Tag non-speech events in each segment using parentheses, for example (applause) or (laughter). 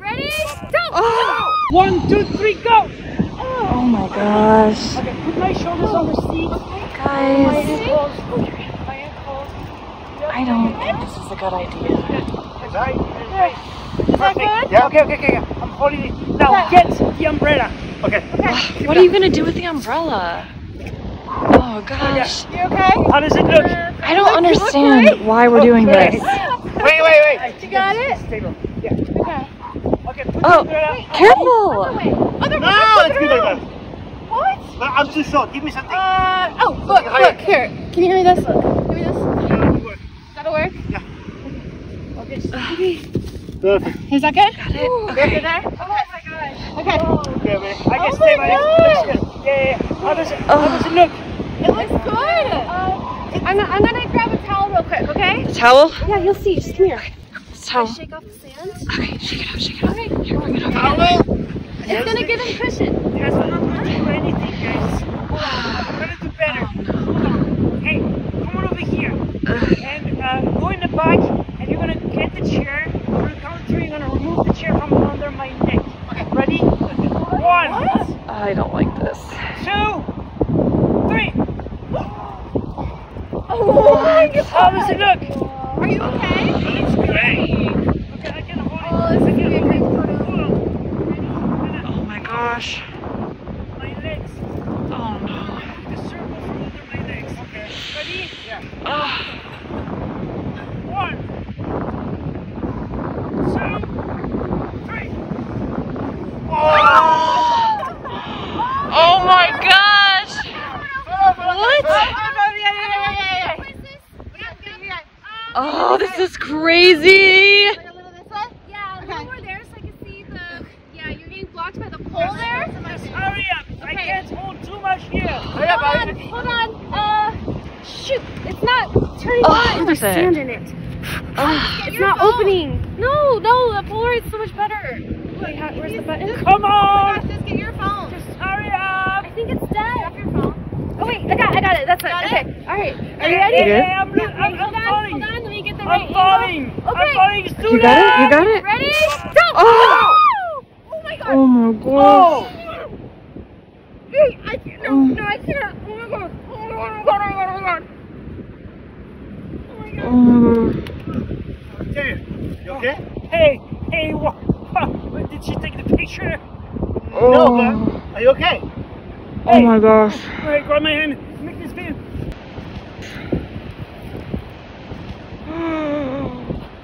Ready? Go! Oh, One, two, three, go! oh my gosh. Okay, put my shoulders on the seat. My Guys, ankles. My ankles. I don't think this is a good idea. Right? Right. That good? Yeah. Okay, okay, okay. I'm holding it. Now get the umbrella. Okay. okay. What are you gonna do with the umbrella? Oh gosh. You okay? How does it look? I don't understand why we're doing Okay. this. Wait, wait, wait. You got it? Stable. Yeah. Okay. Okay. Put Oh, the umbrella. careful! Other No, way. let's do like that. What? But I'm too short. Give me something. Uh, oh, look, look, here. Can you give me this? Look. Give me this. That'll work. Yeah. Okay. Perfect. Is that good? Got it? Okay. Okay. there? Okay. Okay. Okay, man. I can Oh stay my my God. Yeah, yeah, yeah. How does it, Oh. how does it look? It looks good. Uh, I'm, I'm gonna grab a towel real quick, okay? Towel? Yeah, you'll see. Just come here. Towel. Shake off the sand. Okay, shake it off, shake it off. Here, bring it over. It's gonna give him cushion. Yes, I'm not do anything, guys. I'm gonna do better. Hold on. Hey, come on over here. And uh, go in the back, and you're gonna get the chair. We're gonna count three. You're gonna remove the chair from under my neck. Okay, ready? One, I don't like this. two, three. Oh my god. How does it look? Are you okay? It's great. Okay, I can hold it. Oh, this is gonna be a great photo. Hold on. Oh my gosh. My legs. Oh no. The circle from under my legs. Okay. Ready? Yeah. Oh, One, two, three. oh my gosh. What? Oh, this is crazy. Blocked by the pole there. Hurry up. I can't hold too much here. Hold on, hold on. Uh, shoot, it's not turning Oh, on. what is There's sand in it. (sighs) Oh, It's not opening. No, no, the Polaroid's so much better. Wait, how, where's the button? Come on. Just get your phone. Just hurry up. I think it's dead. Drop your phone. Oh wait, I got, I got it. That's Got it. it? Okay, all right. Are you You ready? good? Yeah, I'm, Yeah, I'm, I'm hold on, falling. hold on. Let me get the right I'm falling. angle. I'm Okay. falling. It's too you got it? You got it? Ready? Go! Oh. Oh my god. Oh my gosh. Oh. Hey, I can't. No, no, I can't. Oh my god. Oh my god. Oh my god. Oh my god. Oh my god. Oh my Okay. You okay? Oh, hey, hey, what? What, Did she take the picture? Oh. No, Oh, but are you okay? oh my gosh. Hey, grab my hand. Make this video.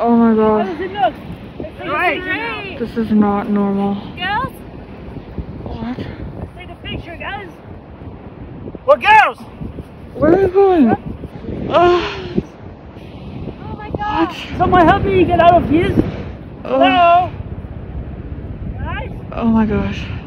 Oh my How gosh. does it look? Right. This is not normal. Girls? What? Let's take a picture, guys. Well, girls. Where are you going? Oh, Oh god. Someone help me get out of here. oh, Hello. Guys. oh my gosh.